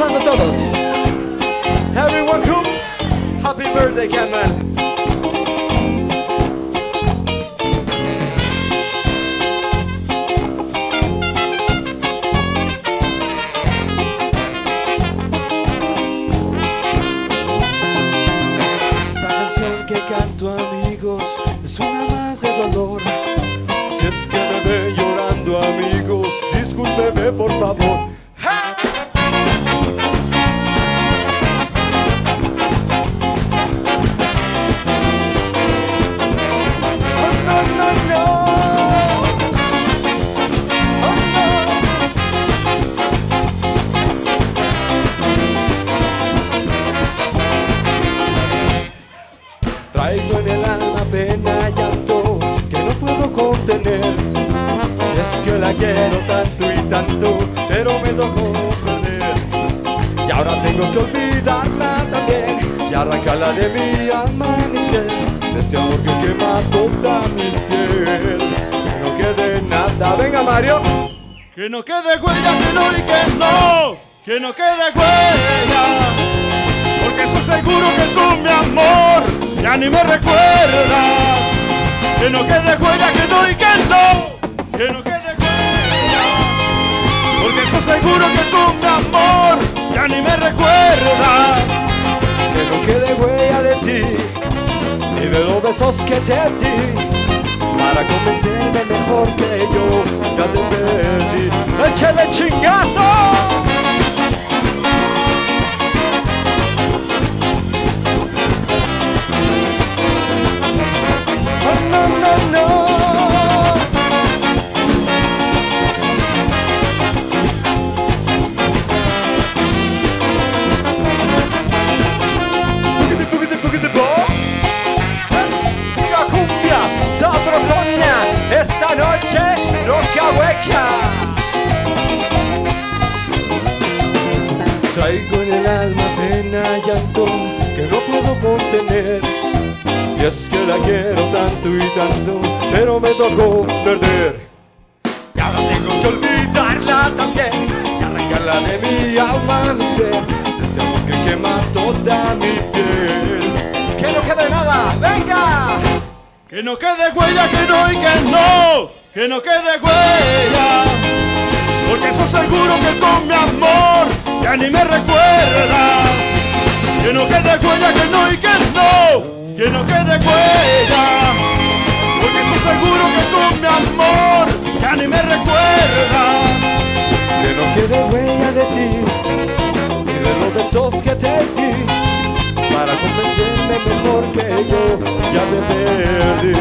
gozando todos. Everyone cool. Happy birthday, Catman. Esta canción que canto amigos es una más de dolor. Si es que me ve llorando amigos, discúlpeme por favor. Es que la quiero tanto y tanto, pero me tocó perder. Y ahora tengo que olvidarla también y arrancarla de mi amanecer. De ese que quema toda mi piel. Que no quede nada. Venga, Mario. Que no quede huella, que no y que no, que no quede huella. Porque eso seguro que tú, mi amor, ya ni me recuerdas. Que no quede huella, que no y que no, que no quede huella. Porque eso seguro que mi amor, ya ni me recuerdas. Que no quede huella de ti ni de los besos que te di para convencerme mejor que yo ya te perdí. ¡Échale chingazo! Traigo en el alma pena y llanto que no puedo contener. Y es que la quiero tanto y tanto, pero me tocó perder. Y ahora tengo que olvidarla también y arrancarla de mi. De ese amor que quema toda mi piel. Que no quede nada, venga. Que no quede huella, que no y que no, que no quede huella. Porque eso seguro que con mi amor ya ni me recuerdas. Que no quede huella, que no y que no, que no quede huella. Porque eso seguro que con mi amor ya ni me recuerdas. Que no quede huella de ti ni de los besos que te di para convencerme mejor que yo ya te perdí.